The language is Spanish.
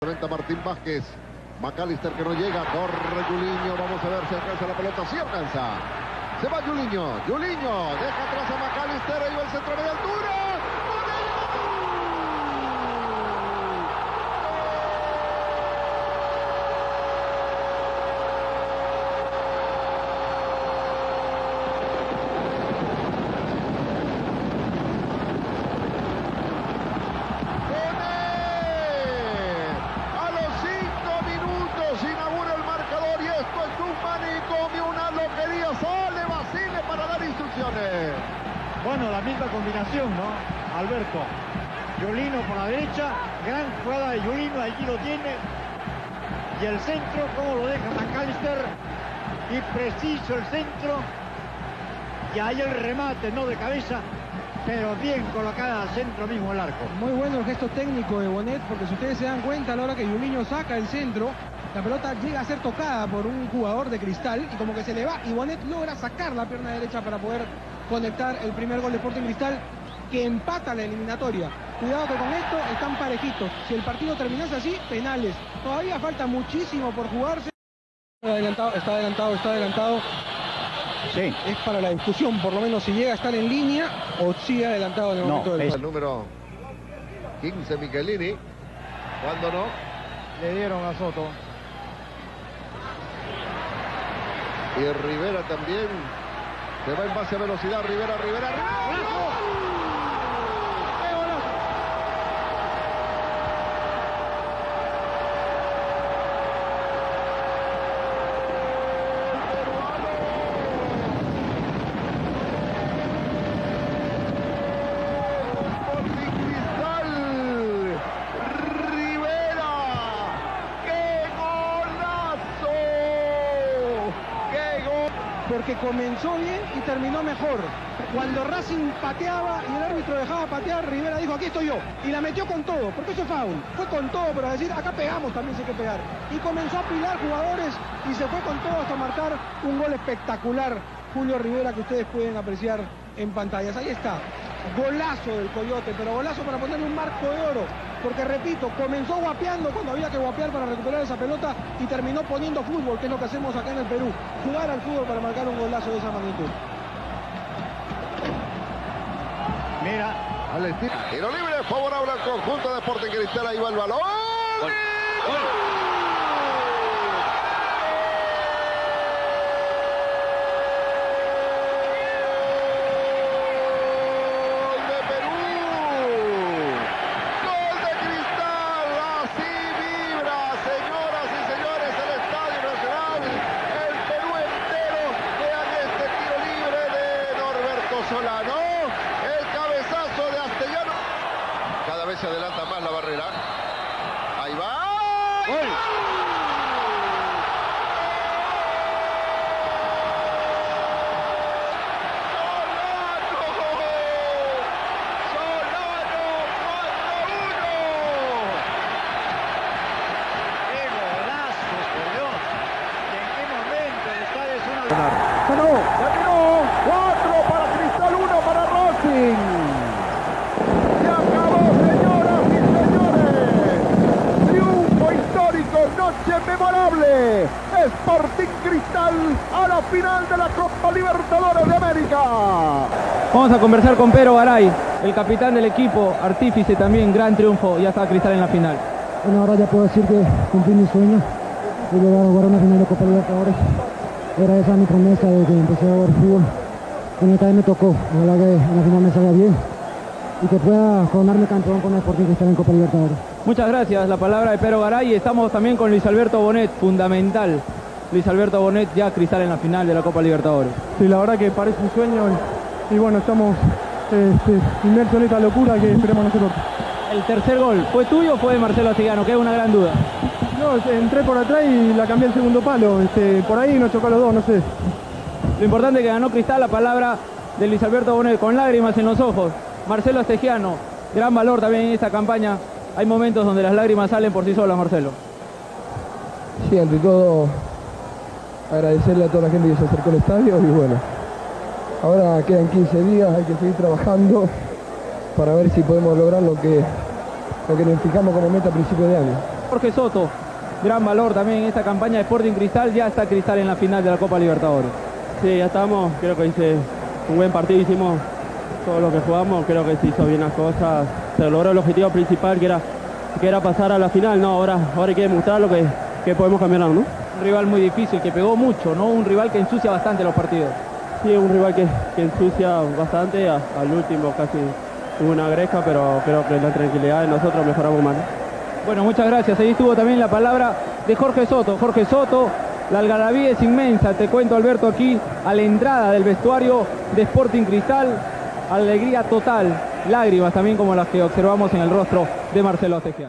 Martín Vázquez. McAllister que no llega, corre Juliño, vamos a ver si alcanza la pelota, si alcanza. Se va Juliño, Juliño, deja atrás a McAllister, ahí va el centro de altura. A los cinco minutos inaugura el marcador y esto es un manicomio, una loquería. Sale Basile para Bueno, la misma combinación, ¿no? Alberto. Yolino por la derecha, gran jugada de Yolino, allí lo tiene. Y el centro, ¿cómo lo deja McAllister? Y preciso el centro. Y ahí el remate, no de cabeza, pero bien colocada al centro mismo el arco. Muy bueno el gesto técnico de Bonet, porque si ustedes se dan cuenta a la hora que Juliño saca el centro, la pelota llega a ser tocada por un jugador de cristal y como que se le va y Bonet logra sacar la pierna derecha para poder conectar el primer gol de Sporting Cristal que empata la eliminatoria. Cuidado que con esto están parejitos. Si el partido terminase así, penales. Todavía falta muchísimo por jugarse. Está adelantado, está adelantado, está adelantado. Sí. Es para la discusión, por lo menos si llega a estar en línea o sigue adelantado en el No, momento del es- El número 15, Michelini. Cuando no, Le dieron a Soto. Y Rivera también. Se va en base a velocidad. Rivera, Rivera, Cristal. Rivera. ¡Qué golazo! ¡Qué gol! Porque comenzó bien y terminó mejor. Cuando Racing pateaba y el árbitro dejaba patear, Rivera dijo, aquí estoy yo. Y la metió con todo, porque eso es foul. Fue con todo para decir, acá pegamos, también se hay que pegar. Y comenzó a pilar jugadores y se fue con todo hasta marcar un gol espectacular. Julio Rivera que ustedes pueden apreciar en pantallas. Ahí está. Golazo del Coyote, pero golazo para ponerle un marco de oro. Porque repito, comenzó guapeando cuando había que guapear para recuperar esa pelota y terminó poniendo fútbol, que es lo que hacemos acá en el Perú. Jugar al fútbol para marcar un golazo de esa magnitud. Mira, Al estilo. Tiro libre favorable al conjunto de Sporting Cristal. Ahí va el balón. Gol de Perú. Gol de Cristal. Así vibra, señoras y señores, el Estadio Nacional. El Perú entero. Vean este tiro libre de Solano. El cabezazo de Astellano. Cada vez se adelanta más la barrera. Ahí va. gol. ¡Qué golazo, por Dios! ¿Y en qué momento el estadio es una... Ganó, ganó. Cuatro para Cristal, uno para Racing. Se acabó, señoras y señores. Triunfo histórico, noche memorable. Sporting Cristal a la final de la Copa Libertadores de América. Vamos a conversar con Pedro Garay, el capitán del equipo, artífice también, gran triunfo, ya está Cristal en la final. Bueno, ahora ya puedo decir que cumplí mi sueño de llegar a jugar una final de Copa Libertadores. Era esa mi promesa de que empecé a jugar fútbol. Y esta vez me tocó. Ojalá que en la final me salga bien y que pueda coronarme campeón con el Sporting Cristal en Copa Libertadores. Muchas gracias, la palabra de Pedro Garay. Estamos también con Luis Alberto Bonet, fundamental. Luis Alberto Bonet ya Cristal en la final de la Copa Libertadores. Sí, la verdad que parece un sueño y, y bueno, estamos este, inmersos en esta locura que esperemos no se corte. El tercer gol, ¿fue tuyo o fue de Marcelo Astigano? Que es una gran duda. No, entré por atrás y la cambié al segundo palo. Este, por ahí nos chocó a los dos, no sé. Lo importante es que ganó Cristal, la palabra de Luis Alberto Bonet, con lágrimas en los ojos. Marcelo Astegiano, gran valor también en esta campaña. Hay momentos donde las lágrimas salen por sí solas, Marcelo. Sí, ante todo agradecerle a toda la gente que se acercó al estadio y bueno, ahora quedan 15 días, hay que seguir trabajando para ver si podemos lograr lo que, lo que nos fijamos como meta a principios de año. Jorge Soto, gran valor también en esta campaña de Sporting Cristal, ya está Cristal en la final de la Copa Libertadores. Sí, ya estamos, creo que hice un buen partido, hicimos todo lo que jugamos, creo que se hizo bien las cosas, se logró el objetivo principal que era, que era pasar a la final, no, ahora, ahora hay que demostrar lo que, que podemos cambiar, ¿no? Un rival muy difícil, que pegó mucho, ¿no? Un rival que ensucia bastante los partidos. Sí, un rival que, que ensucia bastante, a- al último casi hubo una greja, pero creo que la tranquilidad de nosotros mejoramos más. ¿no? Bueno, muchas gracias. Ahí estuvo también la palabra de Jorge Soto. Jorge Soto, la algarabía es inmensa, te cuento Alberto aquí, a la entrada del vestuario de Sporting Cristal, alegría total, lágrimas también como las que observamos en el rostro de Marcelo Astegiano.